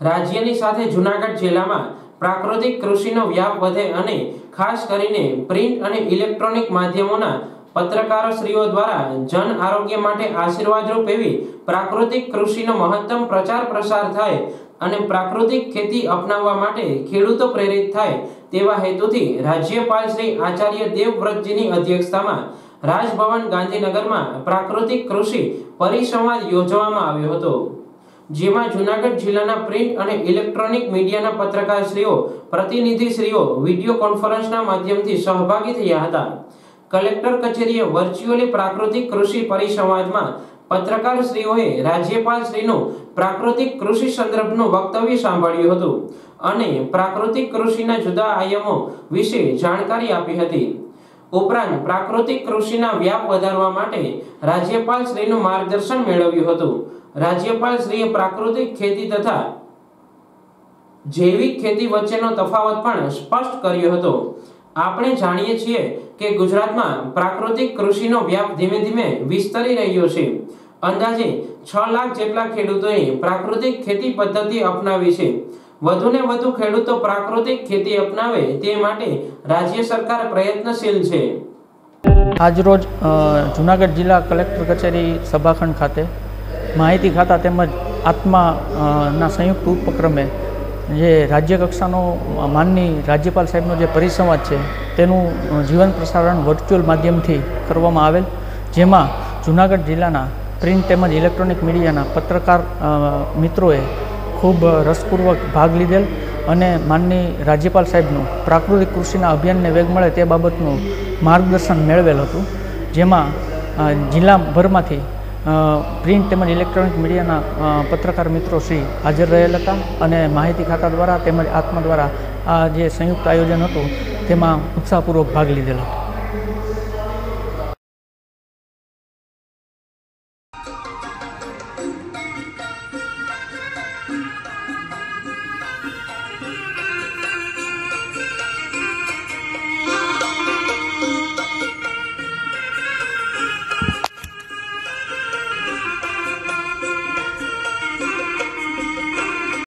રાજ્યની સાથે જૂનાગઢ જિલ્લામાં પ્રાકૃતિક કૃષિનો વ્યાપ વધે અને ખાસ કરીને પ્રિન્ટ અને ઇલેક્ટ્રોનિક માધ્યમોના પત્રકારશ્રીઓ દ્વારા જન આરોગ્ય માટે આશીર્વાદરૂપ એવી પ્રાકૃતિક કૃષિનો મહત્તમ પ્રચાર પ્રસાર થાય અને પ્રાકૃતિક ખેતી અપનાવવા માટે ખેડૂતો પ્રેરિત થાય તેવા હેતુથી રાજ્યપાલ શ્રી આચાર્ય દેવવ્રતજીની અધ્યક્ષતામાં રાજભવન ગાંધીનગરમાં પ્રાકૃતિક કૃષિ પરિસંવાદ યોજવામાં આવ્યો હતો. જેમાં જૂનાગઢ જિલ્લાના પ્રિન્ટ અને ઇલેક્ટ્રોનિક મીડિયાના પત્રકારશ્રીઓ, પ્રતિનિધિશ્રીઓ, વીડિયો કોન્ફરન્સના માધ્યમથી સહભાગી થયા હતા. કલેક્ટર કચેરીએ વર્ચ્યુઅલી પ્રાકૃતિક કૃષિ પરિસંવાદમાં પત્રકારશ્રીઓએ રાજ્યપાલ શ્રીનું પ્રાકૃતિક કૃષિ સંદર્ભનું વક્તવ્ય સાંભળ્યું હતું અને પ્રાકૃતિક કૃષિના જુદા આયામો વિશે જાણકારી આપી હતી. ઉપરાંત પ્રાકૃતિક કૃષિના વ્યાપ વધારવા માટે રાજ્યપાલ શ્રીનું માર્ગદર્શન મેળવ્યું હતું. રાજ્યપાલ શ્રીએ પ્રાકૃતિક ખેતી તથા જૈવિક ખેતી વચ્ચેનો તફાવત પણ સ્પષ્ટ કર્યો હતો. આપણે જાણીએ છીએ કે ગુજરાતમાં પ્રાકૃતિક કૃષિનો વ્યાપ ધીમે ધીમે વિસ્તરી રહ્યો છે. અંદાજે છ લાખ જેટલા ખેડૂતોએ પ્રાકૃતિક ખેતી પદ્ધતિ અપનાવી છે. વધુને વધુ ખેડૂતો પ્રાકૃતિક ખેતી અપનાવે તે માટે રાજ્ય સરકાર પ્રયત્નશીલ છે. આજરોજ જુનાગઢ જિલ્લા કલેક્ટર કચેરી સભાખંડ ખાતે માહિતી ખાતા તેમજ આત્મા ના સંયુક્ત ઉપક્રમે જે રાજ્ય કક્ષાનો માનની રાજ્યપાલ સાહેબનો જે પરિસંવાદ છે, તેનું જીવન પ્રસારણ વર્ચ્યુઅલ માધ્યમથી કરવામાં આવેલ, જેમાં જુનાગઢ જિલ્લાના પ્રિન્ટ તેમજ ઇલેક્ટ્રોનિક મીડિયાના પત્રકાર મિત્રોએ ખૂબ રસપૂર્વક ભાગ લીધેલ અને માનની રાજ્યપાલ સાહેબનું પ્રાકૃતિક કૃષિના અભિયાનને વેગ મળે તે બાબતનું માર્ગદર્શન મેળવેલ હતું, જેમાં જિલ્લાભરમાંથી પ્રિન્ટ તેમજ ઇલેક્ટ્રોનિક મીડિયાના પત્રકાર મિત્રો શ્રી હાજર રહેલ હતા અને માહિતી ખાતા દ્વારા તેમજ આત્મા દ્વારા આ જે સંયુક્ત આયોજન હતું, તેમાં ઉત્સાહપૂર્વક ભાગ લીધેલો હતો.